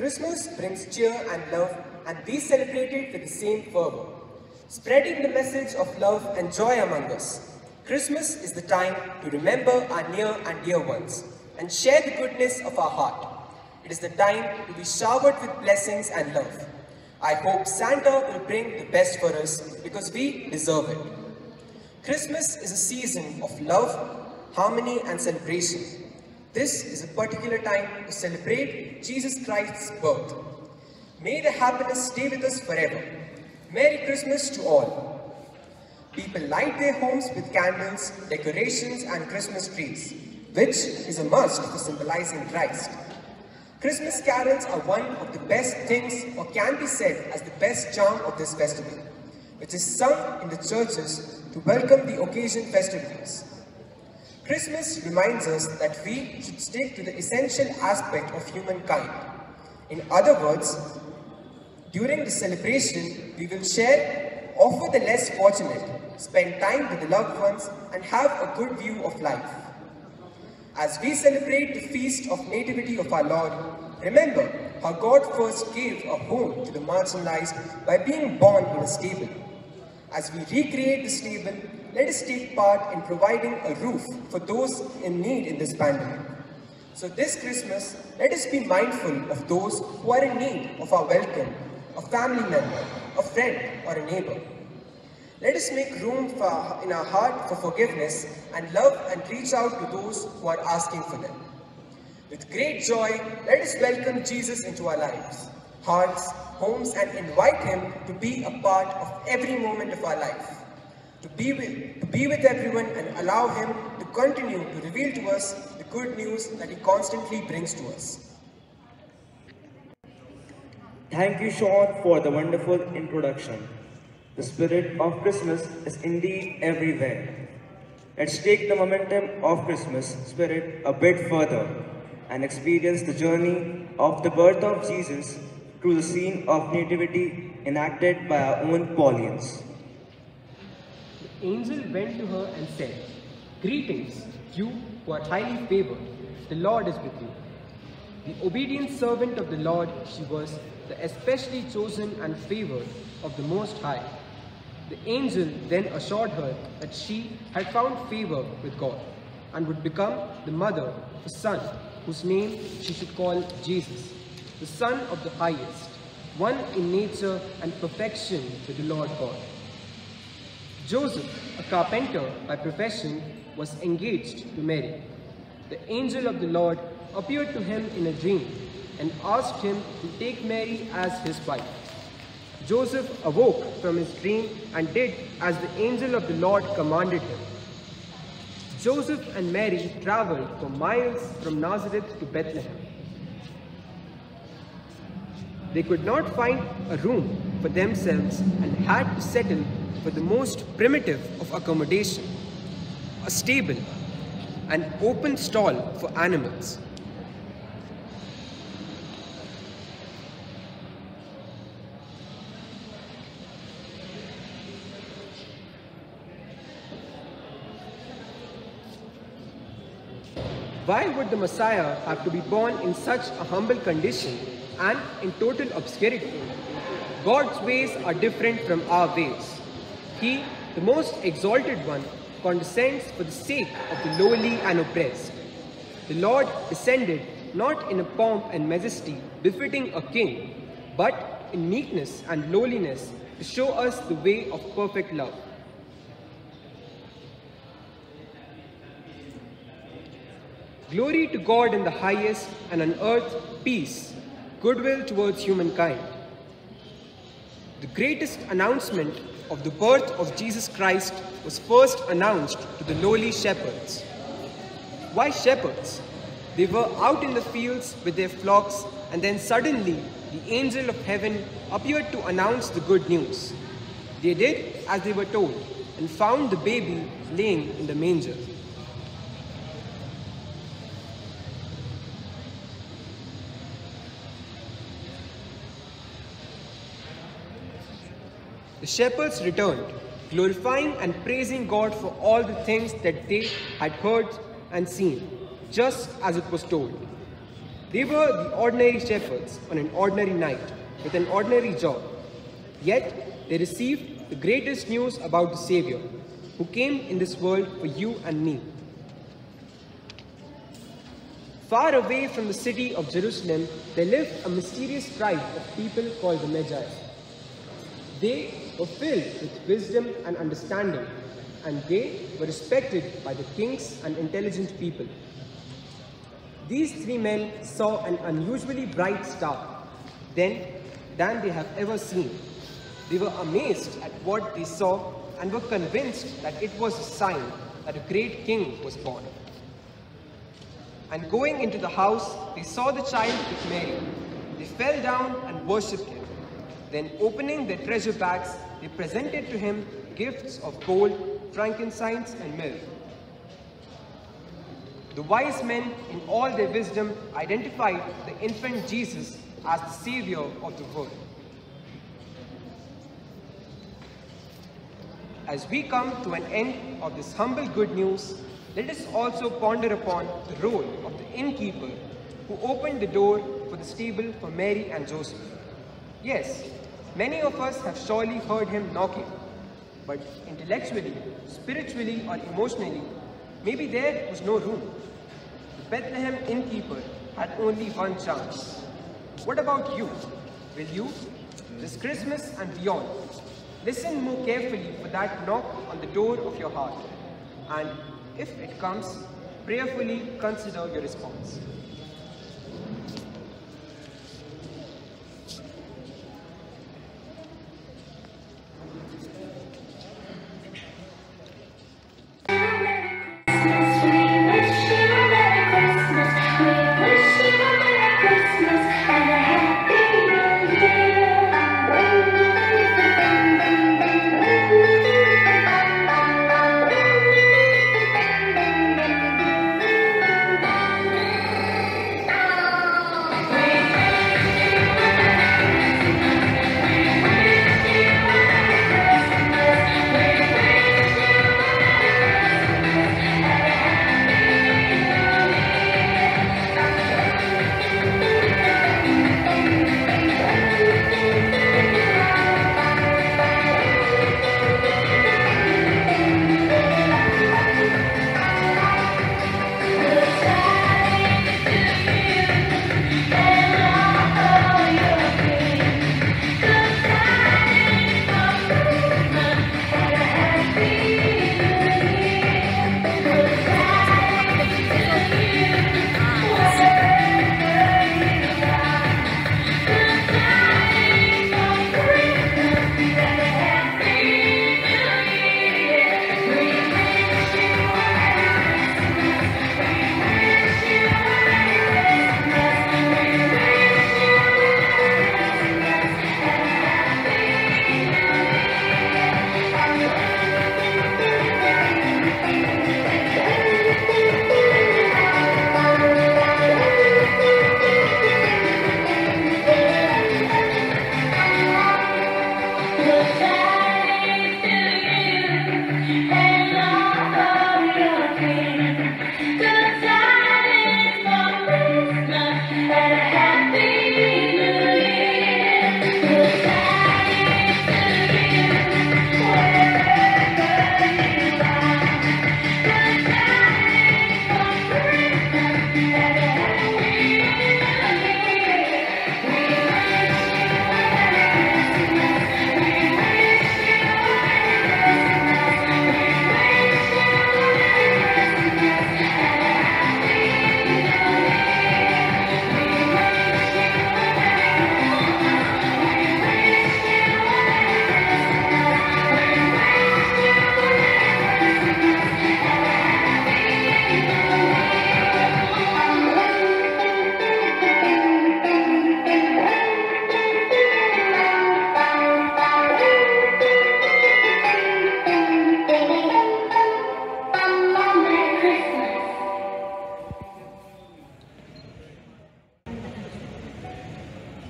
Christmas brings cheer and love, and we celebrate it with the same fervor, spreading the message of love and joy among us. Christmas is the time to remember our near and dear ones and share the goodness of our heart. It is the time to be showered with blessings and love. I hope Santa will bring the best for us because we deserve it. Christmas is a season of love, harmony, and celebration. This is a particular time to celebrate Jesus Christ's birth. May the happiness stay with us forever. Merry Christmas to all. People light their homes with candles, decorations, and Christmas trees, which is a must for symbolizing Christ. Christmas carols are one of the best things, or can be said as the best charm of this festival, which is sung in the churches to welcome the occasion festivities. Christmas reminds us that we should stick to the essential aspect of humankind. In other words, during the celebration, we will share, offer the less fortunate, spend time with the loved ones, and have a good view of life. As we celebrate the feast of nativity of our Lord, remember how God first gave a home to the marginalized by being born in a stable. As we recreate the stable, let us take part in providing a roof for those in need in this pandemic. So this Christmas, let us be mindful of those who are in need of our welcome, a family member, a friend, or a neighbor. Let us make room for, in our heart for forgiveness and love and reach out to those who are asking for them. With great joy, let us welcome Jesus into our lives, hearts, homes, and invite Him to be a part of every moment of our life. To be, with, to be with everyone and allow Him to continue to reveal to us the good news that He constantly brings to us. Thank you, Sean, for the wonderful introduction. The spirit of Christmas is indeed everywhere. Let's take the momentum of Christmas spirit a bit further and experience the journey of the birth of Jesus through the scene of nativity enacted by our own Paulians. Angel went to her and said, Greetings, you who are highly favored, the Lord is with you. The obedient servant of the Lord she was, the especially chosen and favored of the Most High. The angel then assured her that she had found favor with God and would become the mother of a son whose name she should call Jesus, the Son of the Highest, one in nature and perfection with the Lord God. Joseph, a carpenter by profession, was engaged to Mary. The angel of the Lord appeared to him in a dream and asked him to take Mary as his wife. Joseph awoke from his dream and did as the angel of the Lord commanded him. Joseph and Mary traveled for miles from Nazareth to Bethlehem. They could not find a room for themselves and had to settle for the most primitive of accommodation a stable, an open stall for animals. Why would the Messiah have to be born in such a humble condition and in total obscurity? God's ways are different from our ways. He, the most exalted one, condescends for the sake of the lowly and oppressed. The Lord descended not in a pomp and majesty befitting a king, but in meekness and lowliness to show us the way of perfect love. Glory to God in the highest, and on earth peace, goodwill towards humankind. The greatest announcement of the birth of Jesus Christ was first announced to the lowly shepherds. Why shepherds? They were out in the fields with their flocks, and then suddenly the angel of heaven appeared to announce the good news. They did as they were told and found the baby laying in the manger. The shepherds returned, glorifying and praising God for all the things that they had heard and seen, just as it was told. They were the ordinary shepherds on an ordinary night with an ordinary job. Yet they received the greatest news about the Savior who came in this world for you and me. Far away from the city of Jerusalem, there lived a mysterious tribe of people called the Magi. They were filled with wisdom and understanding, and they were respected by the kings and intelligent people. These three men saw an unusually bright star, then than they have ever seen. They were amazed at what they saw and were convinced that it was a sign that a great king was born. And going into the house, they saw the child with Mary. They fell down and worshipped him. Then, opening their treasure bags, they presented to him gifts of gold, frankincense, and myrrh. The wise men, in all their wisdom, identified the infant Jesus as the Savior of the world. As we come to an end of this humble good news, let us also ponder upon the role of the innkeeper who opened the door for the stable for Mary and Joseph. Yes, many of us have surely heard him knocking, but intellectually, spiritually, or emotionally, maybe there was no room. The Bethlehem innkeeper had only one chance. What about you? Will you, this Christmas and beyond, listen more carefully for that knock on the door of your heart? And if it comes, prayerfully consider your response.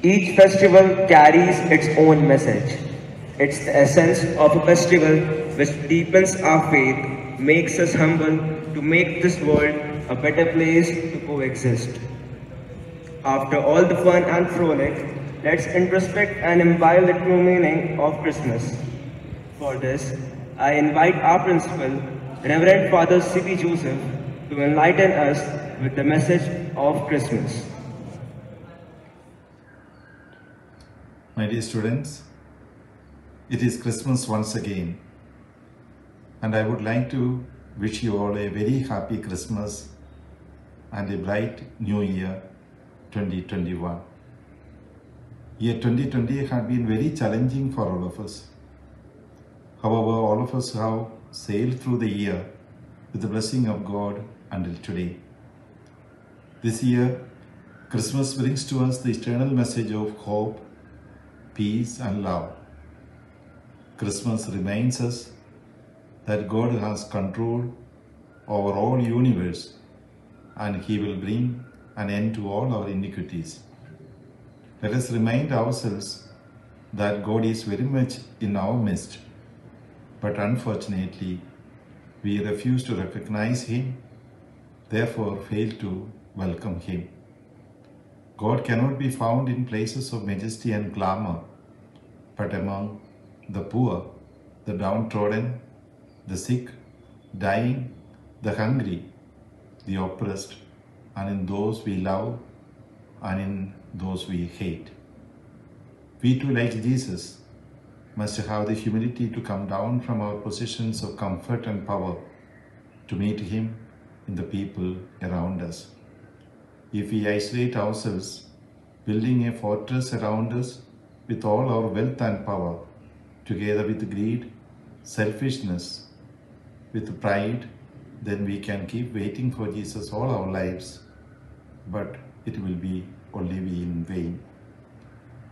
Each festival carries its own message. It's the essence of a festival which deepens our faith, makes us humble to make this world a better place to coexist. after all the fun and frolic, let's introspect and imbibe the true meaning of Christmas. For this, I invite our principal, Reverend Father C.P. Joseph, to enlighten us with the message of Christmas. My dear students, it is Christmas once again, and I would like to wish you all a very happy Christmas and a bright new year 2021. Year 2020 had been very challenging for all of us. However, all of us have sailed through the year with the blessing of God until today. This year, Christmas brings to us the eternal message of hope, peace, and love. Christmas reminds us that God has control over all universe and he will bring an end to all our iniquities. Let us remind ourselves that God is very much in our midst, but unfortunately, we refuse to recognize Him, therefore, fail to welcome Him. God cannot be found in places of majesty and glamour, but among the poor, the downtrodden, the sick, dying, the hungry, the oppressed, and in those we love and in those we hate. We too, like Jesus, must have the humility to come down from our positions of comfort and power to meet Him in the people around us. If we isolate ourselves, building a fortress around us with all our wealth and power, together with greed, selfishness, with pride, then we can keep waiting for Jesus all our lives, but it will be only in vain.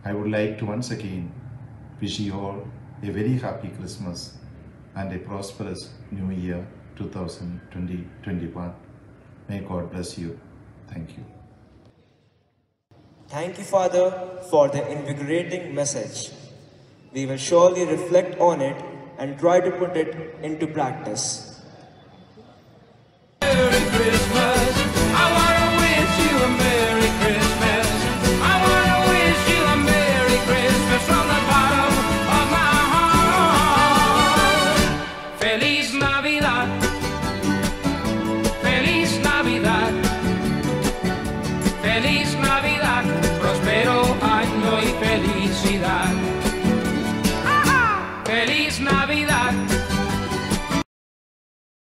I would like to once again wish you all a very happy Christmas and a prosperous New Year 2020-21. May God bless you. Thank you. Thank you, Father, for the invigorating message. We will surely reflect on it and try to put it into practice. Merry